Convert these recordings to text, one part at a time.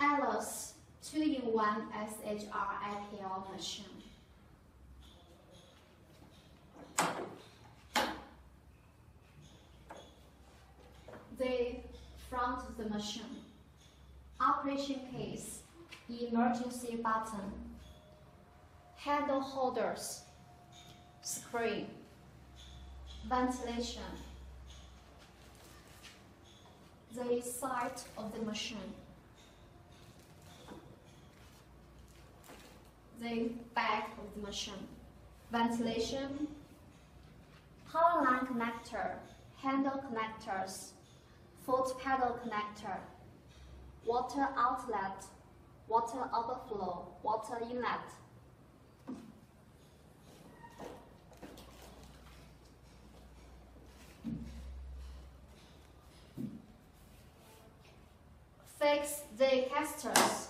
Elos 2-in-1 SHR IPL machine. The front of the machine. Operation case, emergency button, handle holders, screen, ventilation, the side of the machine, the back of the machine, ventilation, power line connector, handle connectors, foot pedal connector, water outlet, water overflow, water inlet. Fix the casters.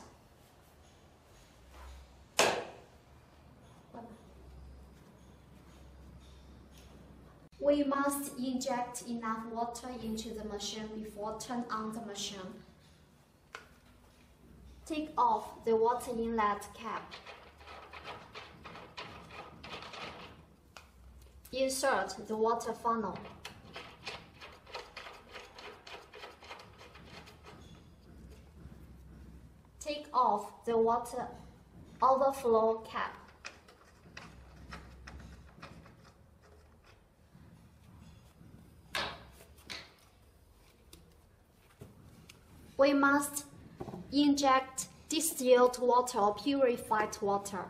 We must inject enough water into the machine before turn on the machine. Take off the water inlet cap. Insert the water funnel. Take off the water overflow cap. We must inject distilled water or purified water.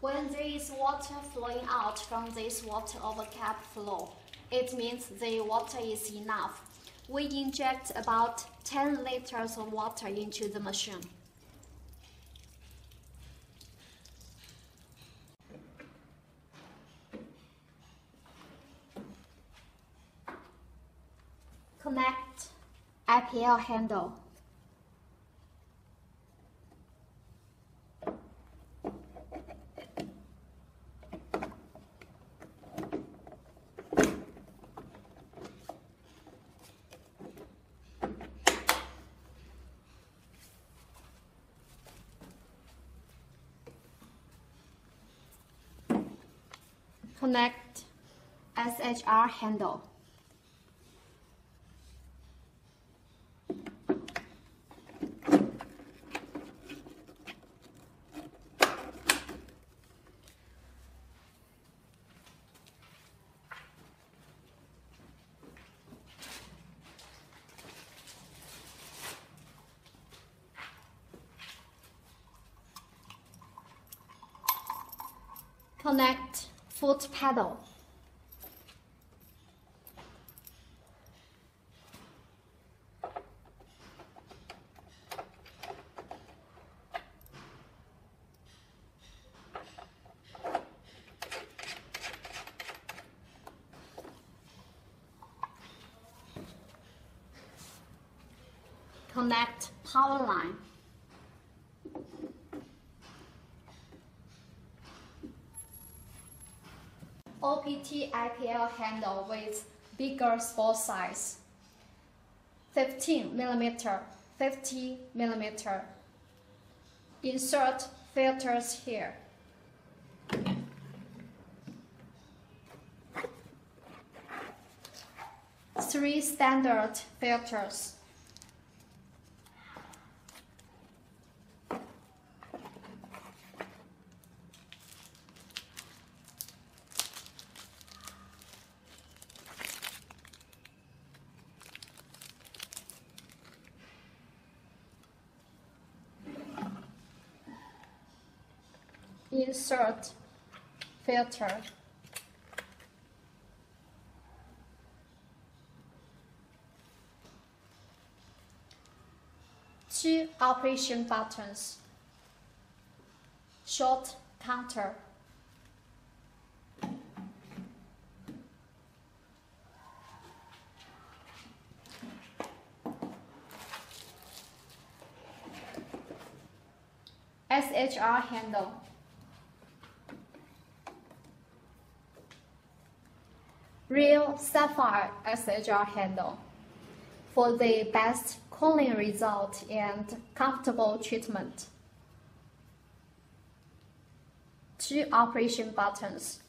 When there is water flowing out from this water over cap flow, it means the water is enough. We inject about 10 liters of water into the machine. Connect IPL handle. Connect SHR handle. Connect foot pedal. Connect power line. OPT IPL handle with bigger spot size. 15 millimeter, 50 millimeter. Insert filters here. Three standard filters. Insert filter. Two operation buttons. Short counter. SHR handle. Real sapphire SHR handle for the best cooling result and comfortable treatment. Two operation buttons.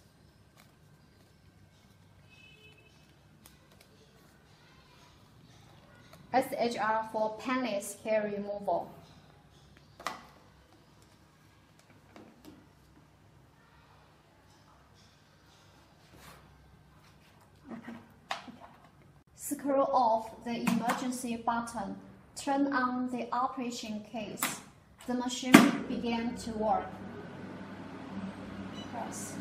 SHR for painless hair removal. Screw off the emergency button, turn on the operation case. The machine began to work. Press.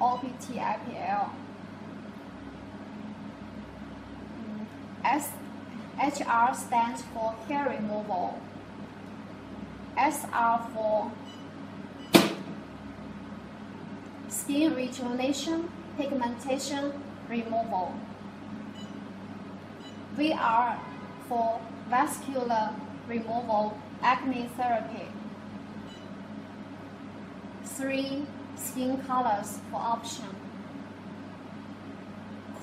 OPT IPL. S HR stands for hair removal. SR for skin rejuvenation, pigmentation, removal. VR for vascular removal, acne therapy. Three skin colors for option.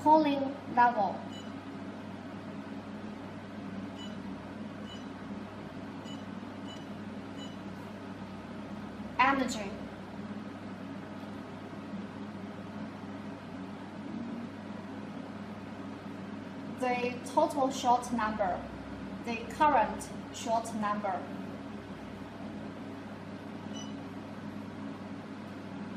Cooling level. Energy. The total short number, the current short number.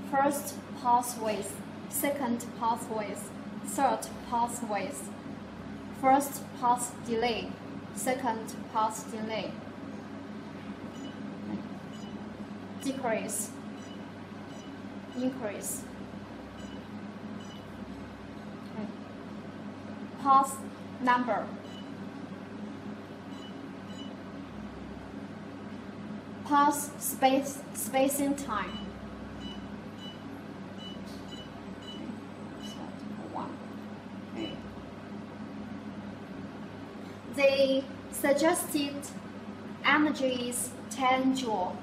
First pathways, second pathways, third pathways. First path delay, second path delay. Decrease, increase. Path number. Pass space space spacing time. They suggested energy is 10 joule.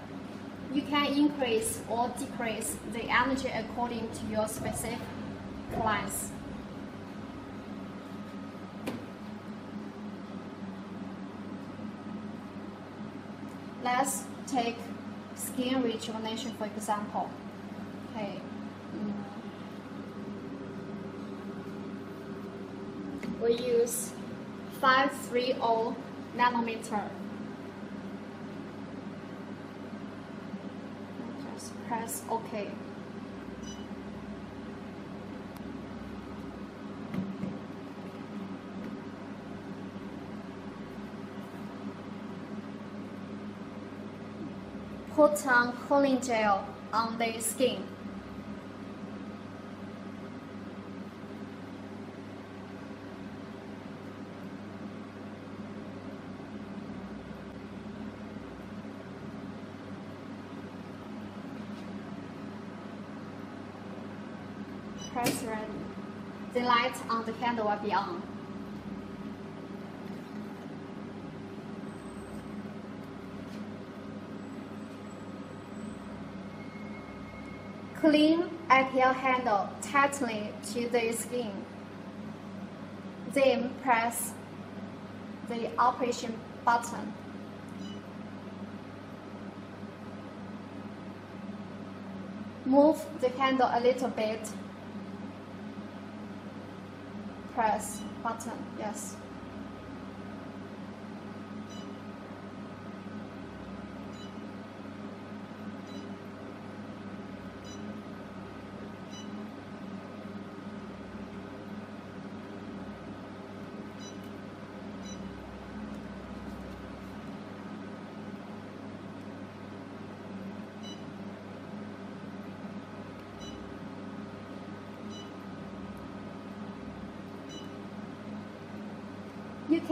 You can increase or decrease the energy according to your specific plans. Let's take skin rejuvenation for example. Okay. Mm. We use 530 nanometer. Just press OK. Put some cooling gel on the skin. Press ready. The light on the candle will be on. Clean IPL handle tightly to the skin. Then press the operation button. Move the handle a little bit. Press button, yes.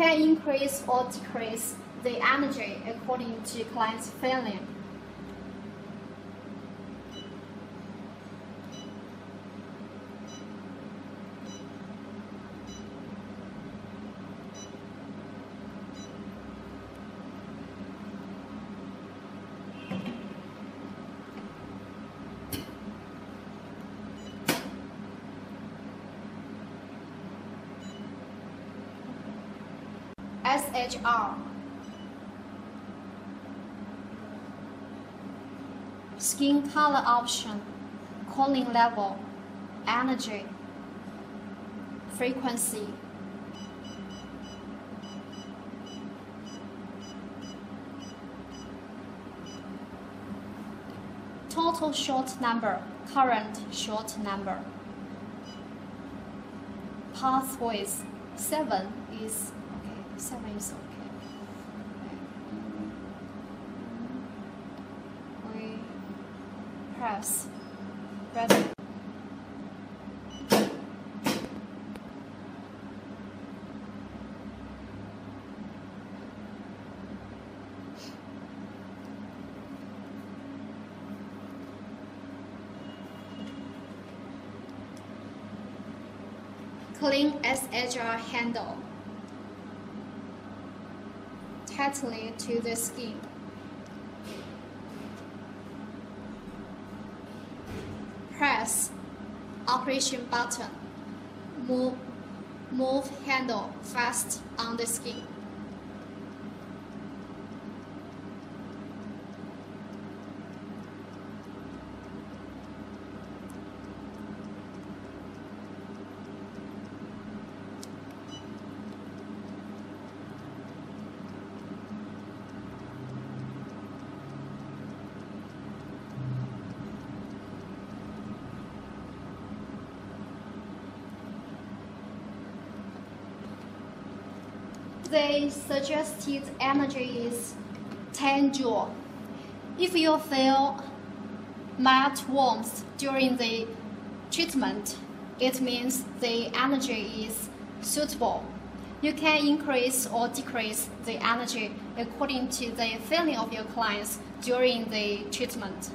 Can increase or decrease the energy according to client's feeling. SHR Skin color option Cooling level Energy Frequency. Total short number Current short number. Pathways 7 is seven is okay. We press ready. Clean SHR handle tightly to the skin. Press operation button. Move, move handle fast on the skin. The suggested energy is 10 joule. If you feel mild warmth during the treatment, it means the energy is suitable. You can increase or decrease the energy according to the feeling of your clients during the treatment.